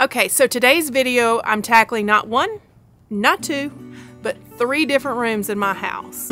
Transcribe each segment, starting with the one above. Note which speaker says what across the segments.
Speaker 1: Okay, so today's video, I'm tackling not one, not two, but three different rooms in my house.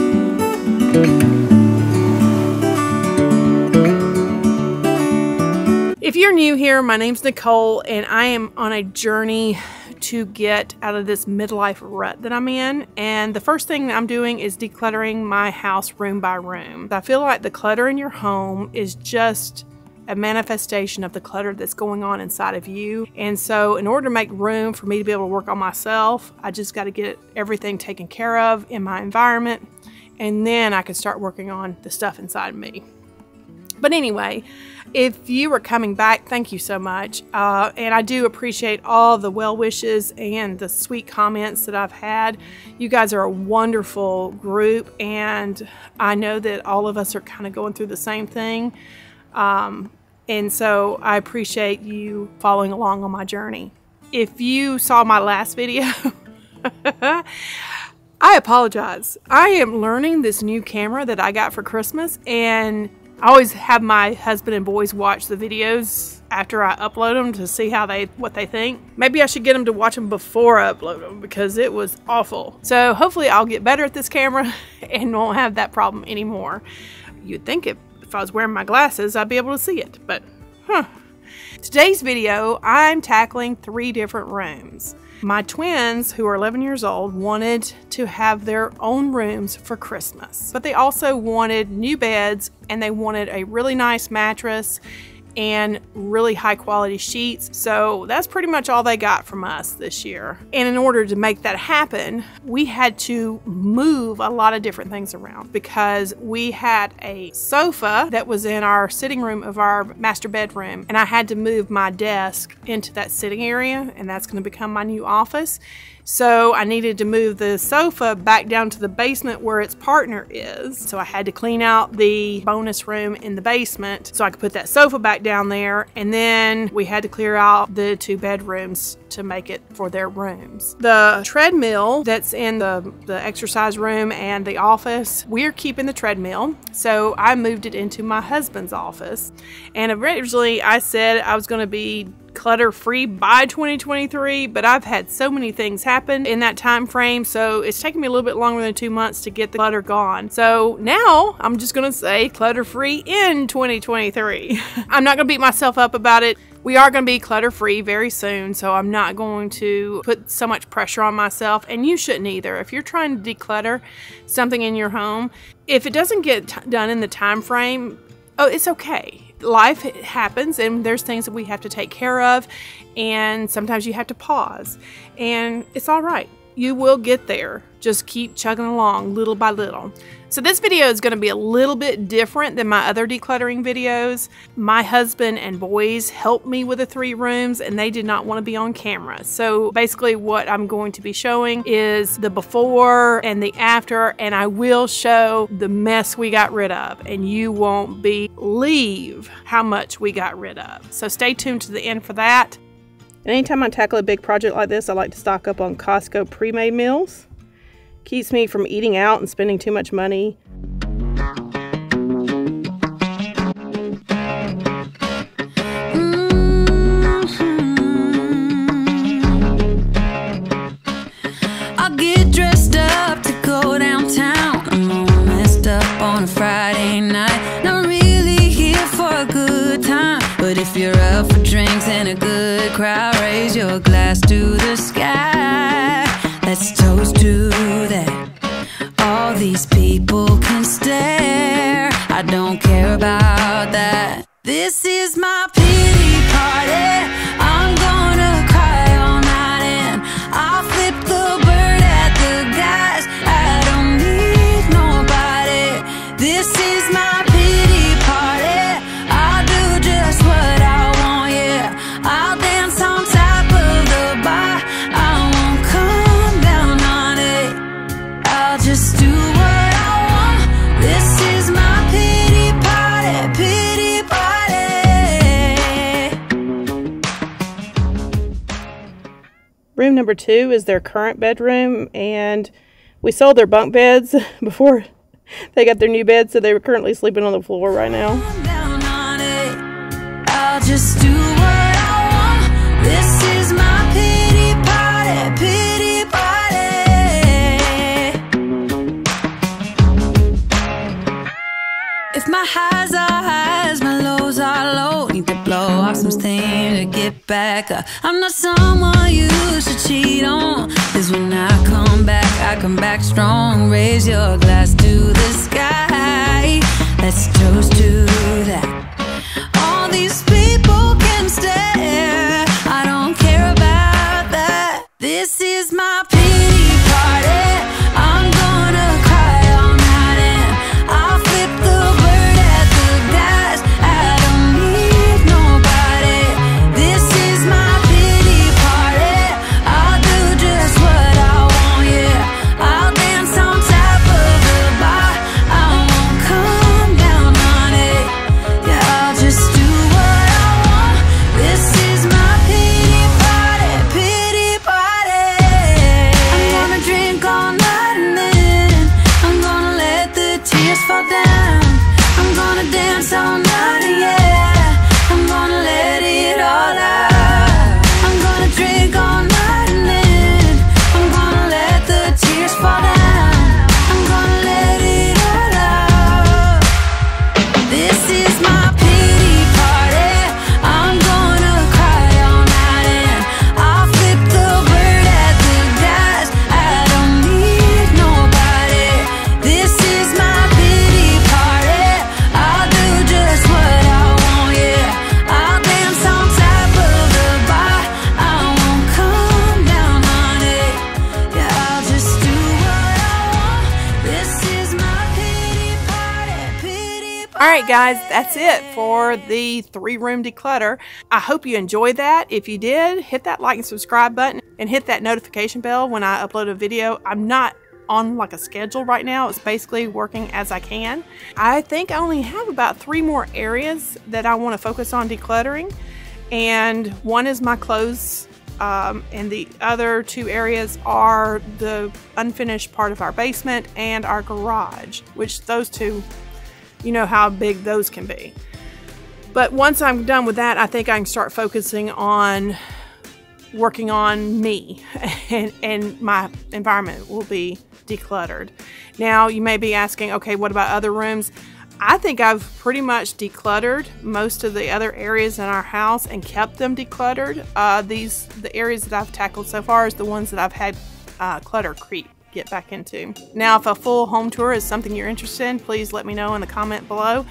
Speaker 1: If you're new here, my name's Nicole, and I am on a journey to get out of this midlife rut that I'm in. And the first thing I'm doing is decluttering my house room by room. I feel like the clutter in your home is just a manifestation of the clutter that's going on inside of you. And so, in order to make room for me to be able to work on myself, I just got to get everything taken care of in my environment. And then I can start working on the stuff inside me. But anyway, if you are coming back, thank you so much. Uh, and I do appreciate all the well wishes and the sweet comments that I've had. You guys are a wonderful group, and I know that all of us are kind of going through the same thing. Um, and so I appreciate you following along on my journey. If you saw my last video, I apologize. I am learning this new camera that I got for Christmas, and I always have my husband and boys watch the videos after I upload them to see how they what they think. Maybe I should get them to watch them before I upload them because it was awful. So hopefully I'll get better at this camera and won't have that problem anymore. You'd think it if I was wearing my glasses, I'd be able to see it, but huh. Today's video, I'm tackling three different rooms. My twins, who are 11 years old, wanted to have their own rooms for Christmas, but they also wanted new beds and they wanted a really nice mattress and really high quality sheets. So that's pretty much all they got from us this year. And in order to make that happen, we had to move a lot of different things around because we had a sofa that was in our sitting room of our master bedroom, and I had to move my desk into that sitting area, and that's going to become my new office. So I needed to move the sofa back down to the basement where its partner is. So I had to clean out the bonus room in the basement so I could put that sofa back down there. And then we had to clear out the two bedrooms to make it for their rooms. The treadmill that's in the, the exercise room and the office, we're keeping the treadmill. So I moved it into my husband's office. And originally I said I was going to be clutter free by 2023 but i've had so many things happen in that time frame so it's taken me a little bit longer than two months to get the clutter gone. So now i'm just gonna say clutter free in 2023 i'm not gonna beat myself up about it. We are going to be clutter free very soon, so I'm not going to put so much pressure on myself, and you shouldn't either. If you're trying to declutter something in your home, if it doesn't get done in the time frame, oh, it's okay life happens and there's things that we have to take care of and sometimes you have to pause. And it's all right you will get there. Just keep chugging along little by little. So this video is going to be a little bit different than my other decluttering videos. My husband and boys helped me with the three rooms and they did not want to be on camera. So basically what I'm going to be showing is the before and the after and I will show the mess we got rid of and you won't believe how much we got rid of. So stay tuned to the end for that. Anytime I tackle a big project like this, I like to stock up on Costco pre-made meals. Keeps me from eating out and spending too much money. Mm-hmm. Friday night. Not really here for a good time, but if you're up for drinks and a good crowd raise your glass to the sky. Let's toast to that. All these people can stare. I don't care about that. This is my pity party. Number two is their current bedroom, and we sold their bunk beds before they got their new bed, so they were currently sleeping on the floor right now. If my highs are highs, my lows are low.
Speaker 2: Need to blow off some back. Uh, I'm not someone you should cheat on. Cause when I come back, I come back strong. Raise your glass to the sky.
Speaker 1: Guys, that's it for the three room declutter. I hope you enjoyed that. If you did, hit that like and subscribe button and hit that notification bell when I upload a video. I'm not on like a schedule right now. It's basically working as I can. I think I only have about three more areas that I want to focus on decluttering. And one is my clothes um, and the other two areas are the unfinished part of our basement and our garage, which those two you know how big those can be. But once I'm done with that, I think I can start focusing on working on me and, and my environment will be decluttered. Now, you may be asking, okay, what about other rooms? I think I've pretty much decluttered most of the other areas in our house and kept them decluttered. Uh, these the areas that I've tackled so far is the ones that I've had uh, clutter creep get back into. Now, if a full home tour is something you're interested in, please let me know in the comment below,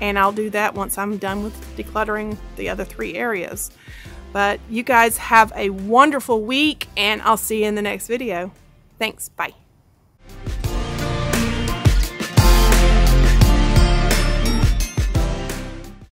Speaker 1: and I'll do that once I'm done with decluttering the other three areas. But you guys have a wonderful week, and I'll see you in the next video. Thanks. Bye.